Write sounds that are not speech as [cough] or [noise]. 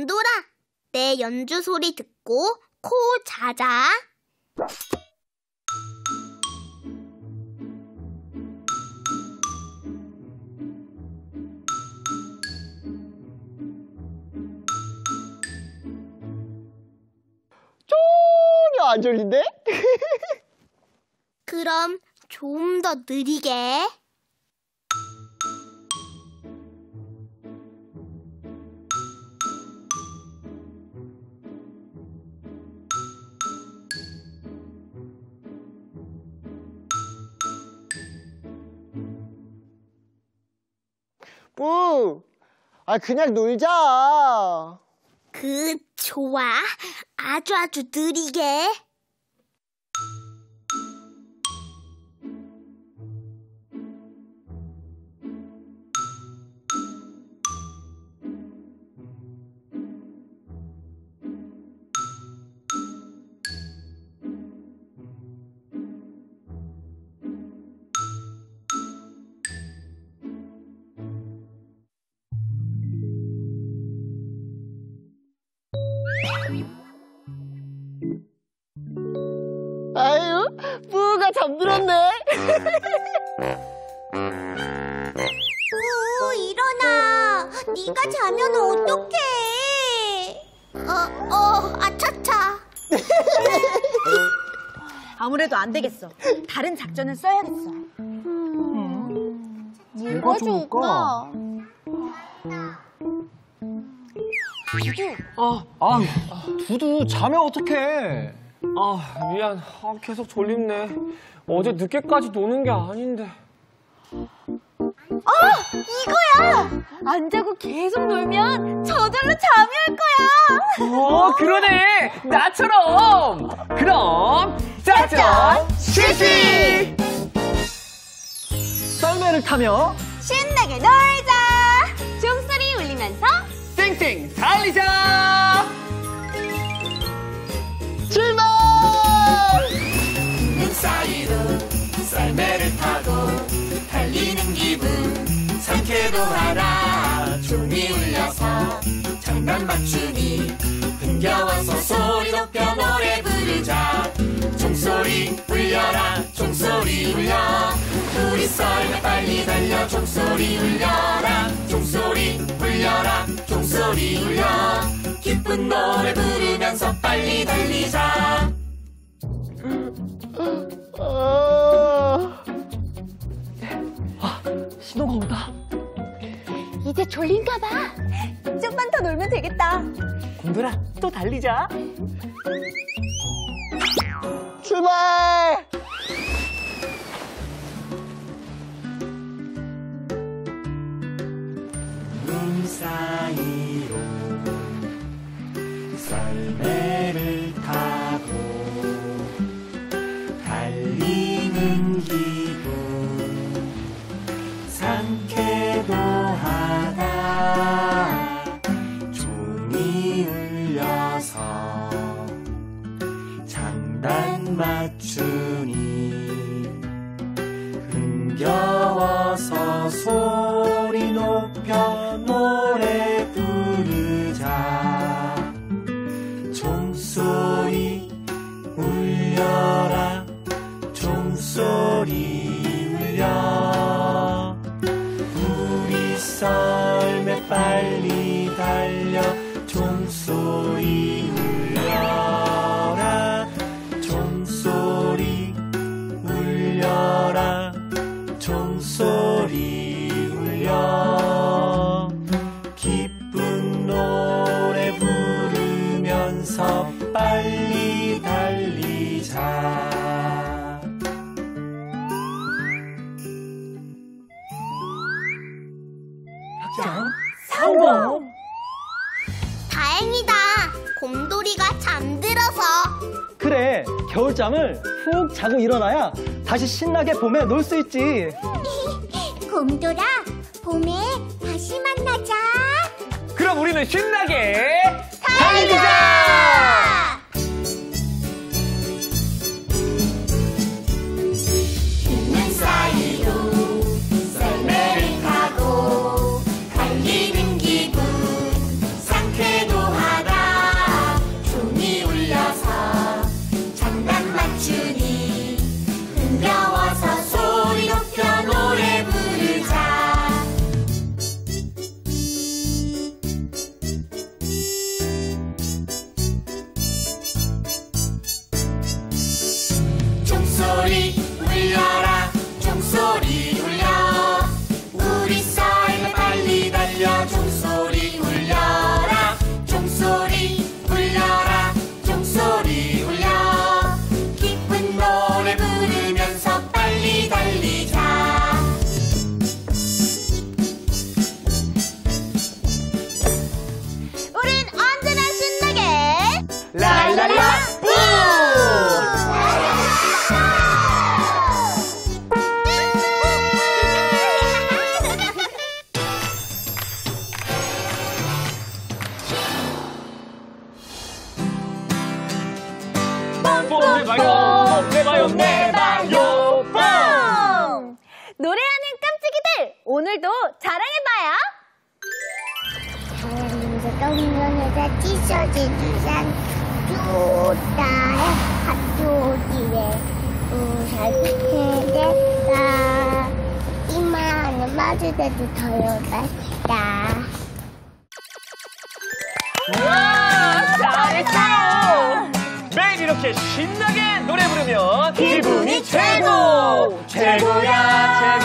곰돌아, 내 연주 소리 듣고 코 자자. 전혀 안 졸린데? 그럼 좀 더 느리게. 뿌! 아, 그냥 놀자. 그, 좋아. 아주 아주 느리게. 아유, 뿌가 잠들었네. 오, 일어나. 네가 자면 어떡해. 어, 어, 아차차. 아무래도 안 되겠어. 다른 작전을 써야겠어. 뭐가 좋을까? 아, 아, 두두 자면 어떡해. 아, 미안. 아, 계속 졸립네. 어제 늦게까지 노는 게 아닌데. 안 자고 계속 놀면 저절로 잠이 올 거야. 어, 그러네. 나처럼. 그럼, 짜잔, 실시! 썰매를 타며 신나게 놀자. 종소리 울리면서 달리자! 출발! 눈 사이로 썰매를 타고 달리는 기분 상쾌도 하라 종이 울려서 장단 맞추니 흥겨워서 소리 높여 노래 부르자 종소리 울려라 종소리 울려 우리 썰매 빨리 달려 종소리 울려라 종소리 울려라 종소리 울려 기쁜 노래 부르면서 빨리 달리자 아, 신호가 온다. 이제 졸린가 봐. 좀만 더 놀면 되겠다. 곰돌아, 또 달리자. 울려서 장단 맞추니 흥겨워서 소리 높여 노래 부르자. 종소리 울려라. 종소리 울려. 우리 썰매 빨리 달려 종소리 울려라. 종소리 울려라. 종소리 울려. 기쁜 노래 부르면서 빨리 달리자. 성공! 겨울잠을 푹 자고 일어나야 다시 신나게 봄에 놀 수 있지. [laughs] 곰돌아, 봄에 다시 만나자. 그럼 우리는 신나게 달리자! 요요 내봐 요뽕 노래하는 깜찍이들 오늘도 자랑해봐요. 동전에서 찢어진 유산 좋다의 합조기에 우살피해대 나 이마는 맞을 때도 더여봤다. 와 잘했다. 이렇게 신나게 노래 부르면 기분이 최고! 최고야, 최고